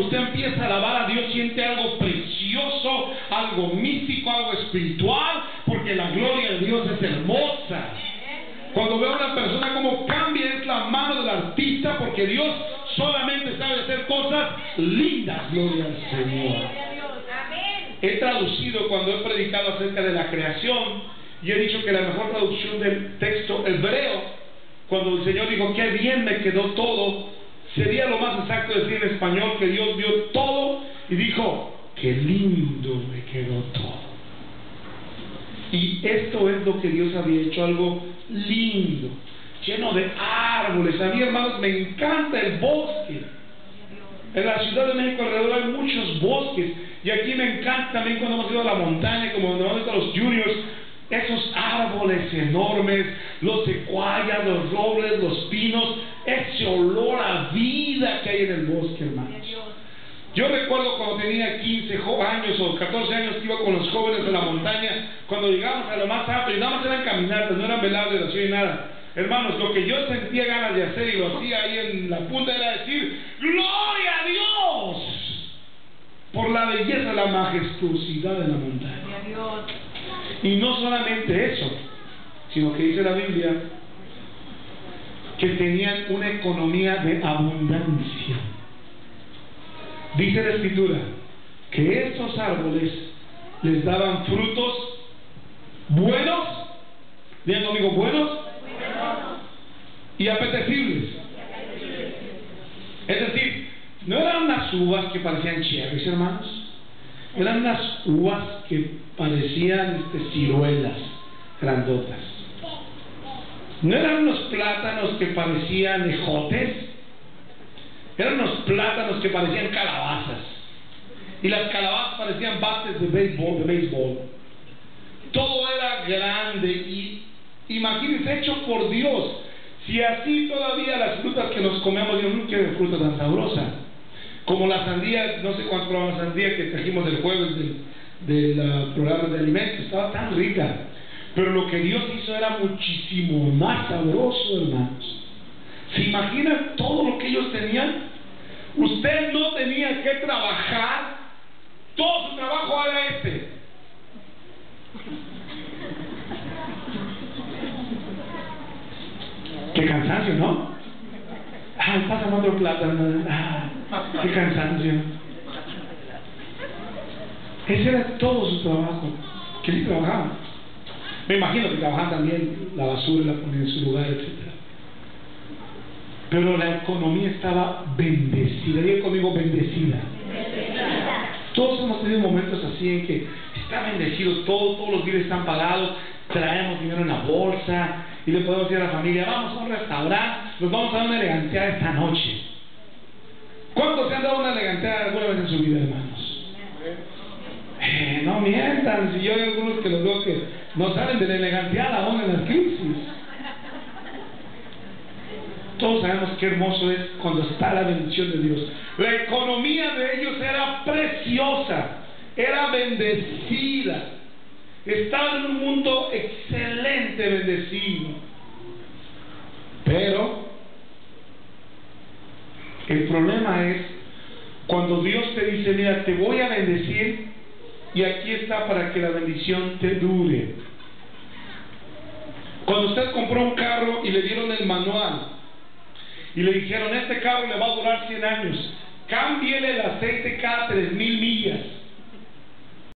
usted empieza a alabar a Dios, siente algo precioso, algo místico, algo espiritual, porque la gloria de Dios es hermosa. Cuando veo a una persona como cambia es la mano del artista, porque Dios solamente sabe hacer cosas lindas, gloria al Señor. He traducido cuando he predicado acerca de la creación y he dicho que la mejor traducción del texto hebreo, cuando el Señor dijo, qué bien me quedó todo, sería lo más exacto decir en español que Dios vio todo y dijo, qué lindo me quedó todo. Y esto es lo que Dios había hecho, algo lindo, lleno de árboles. A mí, hermanos, me encanta el bosque. En la Ciudad de México alrededor hay muchos bosques. Y aquí me encanta también cuando hemos ido a la montaña, como cuando hemos ido a los juniors, esos árboles enormes, los secuayas, los robles, los pinos, ese olor a vida que hay en el bosque, hermanos. Yo recuerdo cuando tenía 15 años o 14 años que iba con los jóvenes de la montaña, cuando llegábamos a lo más alto y nada más eran caminatas, no eran veladas de oración y nada. Hermanos, lo que yo sentía ganas de hacer y lo hacía ahí en la punta era decir, ¡Gloria a Dios! Por la belleza, la majestuosidad de la montaña. Y no solamente eso, sino que dice la Biblia que tenían una economía de abundancia. Dice la escritura que estos árboles les daban frutos buenos, digan conmigo, buenos y apetecibles. Es decir, no eran unas uvas que parecían cherries, hermanos. Eran unas uvas que parecían este, ciruelas grandotas. No eran unos plátanos que parecían ejotes. Eran unos plátanos que parecían calabazas. Y las calabazas parecían bates de béisbol. Todo era grande y imagínense, hecho por Dios. Si así todavía las frutas que nos comemos, yo nunca de fruta tan sabrosa. Como la sandía, no sé cuánto la sandía que trajimos el jueves del programa de alimentos, estaba tan rica. Pero lo que Dios hizo era muchísimo más sabroso, hermanos. ¿Se imaginan todo lo que ellos tenían? Usted no tenía que trabajar, todo su trabajo era este. Qué cansancio, ¿no? Ay, pasa otro plátano. Ah, qué cansancio. Ese era todo su trabajo. Que sí trabajaban. Me imagino que trabajaban también la basura, la ponían en su lugar, etc. Pero la economía estaba bendecida. Diga conmigo, bendecida. Todos hemos tenido momentos así en que está bendecido todo, todos los bienes están pagados, traemos dinero en la bolsa y le podemos decir a la familia, vamos a un restaurante, nos vamos a dar una elegancia esta noche. ¿Cuántos se han dado una elegancia alguna vez en su vida, hermanos? Eh, no mientan, si yo hay algunos que los veo que no salen de la elegancia aún en las crisis. Todos sabemos qué hermoso es cuando está la bendición de Dios. La economía de ellos era preciosa, era bendecida. Estaban en un mundo excelente, bendecido. Pero el problema es cuando Dios te dice, mira, te voy a bendecir y aquí está para que la bendición te dure. Cuando usted compró un carro y le dieron el manual y le dijeron, este carro le va a durar 100 años, cámbiele el aceite cada 3.000 millas.